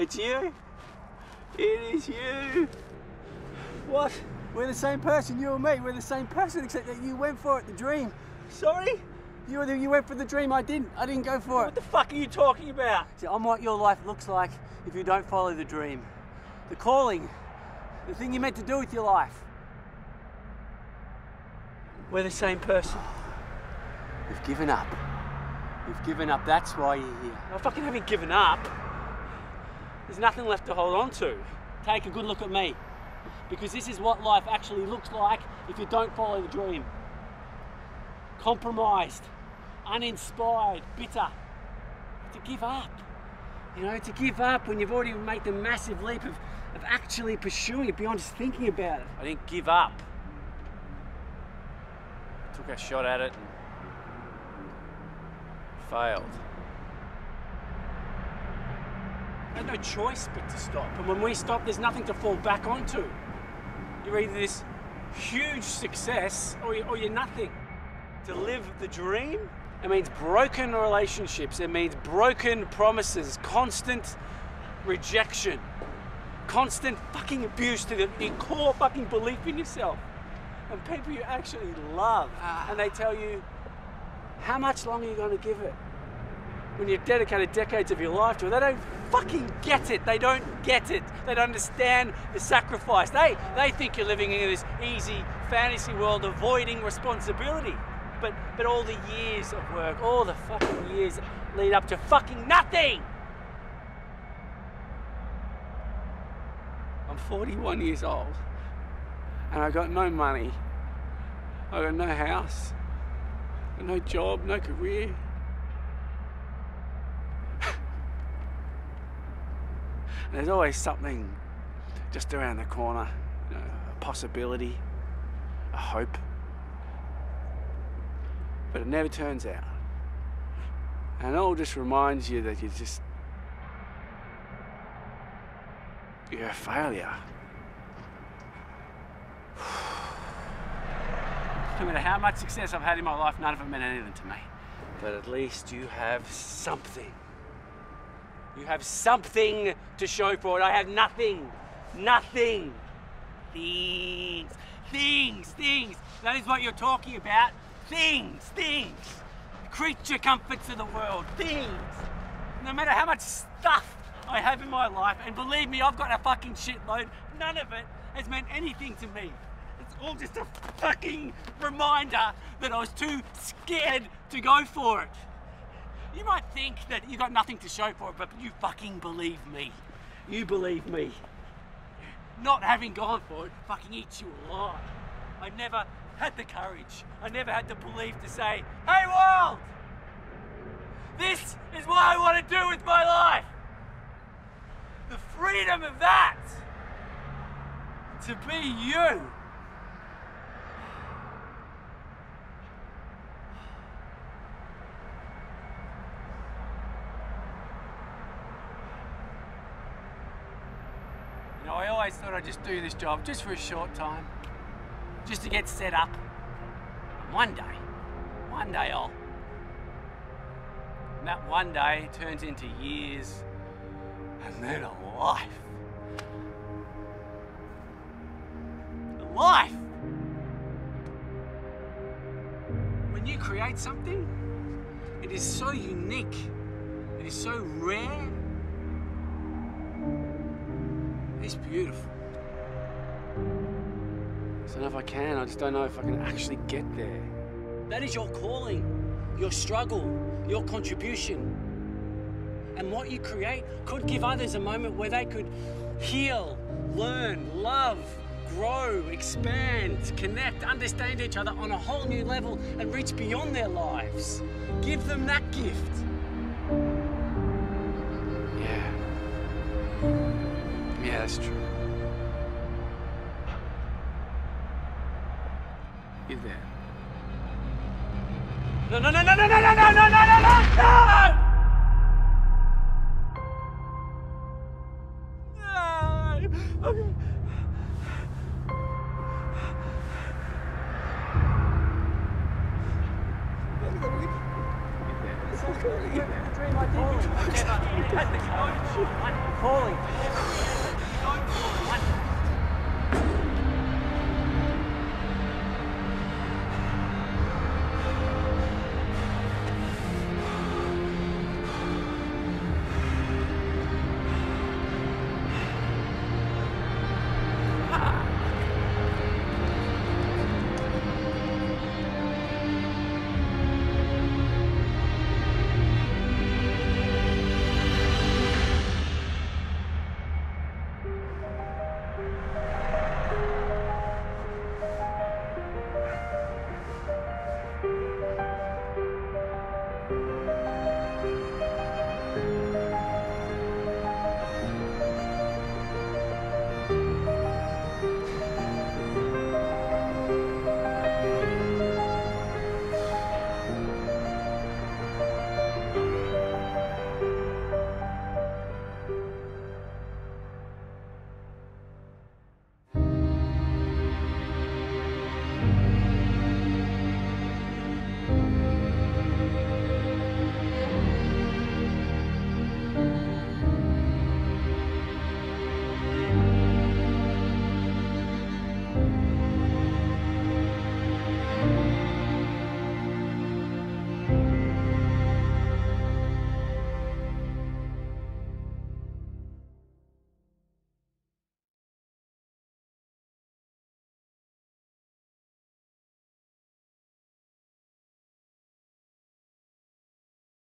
It's you. It is you. What? We're the same person, you and me. We're the same person, except that you went for it, the dream. Sorry? You, were the- you went for the dream, I didn't. I didn't go for What it. What the fuck are you talking about? See, I'm what your life looks like if you don't follow the dream. The calling, the thing you're meant to do with your life. We're the same person. You've given up. You've given up. That's why you're here. I fucking haven't given up. There's nothing left to hold on to. Take a good look at me. Because this is what life actually looks like if you don't follow the dream. Compromised, uninspired, bitter. To give up. You know, to give up when you've already made the massive leap of, of actually pursuing it beyond just thinking about it. I didn't give up. Took a shot at it and failed. I had no choice but to stop. And when we stop, there's nothing to fall back onto. You're either this huge success or you're, or you're nothing. To live the dream? It means broken relationships. It means broken promises, constant rejection, constant fucking abuse to the, your core fucking belief in yourself. And people you actually love. Ah. And they tell you, how much longer are you going to give it? When you've dedicated decades of your life to it, they don't fucking get it. They don't get it. They don't understand the sacrifice. They, they think you're living in this easy fantasy world avoiding responsibility. But, but all the years of work, all the fucking years lead up to fucking nothing. I'm 41 years old and I got no money. I got no house, no job, no career. There's always something just around the corner, you know, a possibility, a hope. But it never turns out. And it all just reminds you that you're just. You're a failure. No matter how much success I've had in my life, none of it meant anything to me. But at least you have something. You have something to show for it. I have nothing. Nothing. Things. Things. Things. That is what you're talking about. Things. Things. Creature comforts of the world. Things. No matter how much stuff I have in my life, and believe me, I've got a fucking shitload, none of it has meant anything to me. It's all just a fucking reminder that I was too scared to go for it. You might think that you got nothing to show for it, but you fucking believe me. You believe me. Not having gone for it fucking eats you alive. I never had the courage. I never had the belief to say, hey world! This is what I want to do with my life! The freedom of that! To be you! You know, I always thought I'd just do this job just for a short time, just to get set up. And one day, one day I'll. And that one day turns into years, and then a life. A life! When you create something, it is so unique, it is so rare, it's beautiful. So if I can, I just don't know if I can actually get there. That is your calling, your struggle, your contribution. And what you create could give others a moment where they could heal, learn, love, grow, expand, connect, understand each other on a whole new level and reach beyond their lives. Give them that gift. Yeah, that's true. You're there. No, no, no, no, no, no, no, no, no, no, no, no! No! Okay. You're there. dream I did. Never had the courage. Paulie.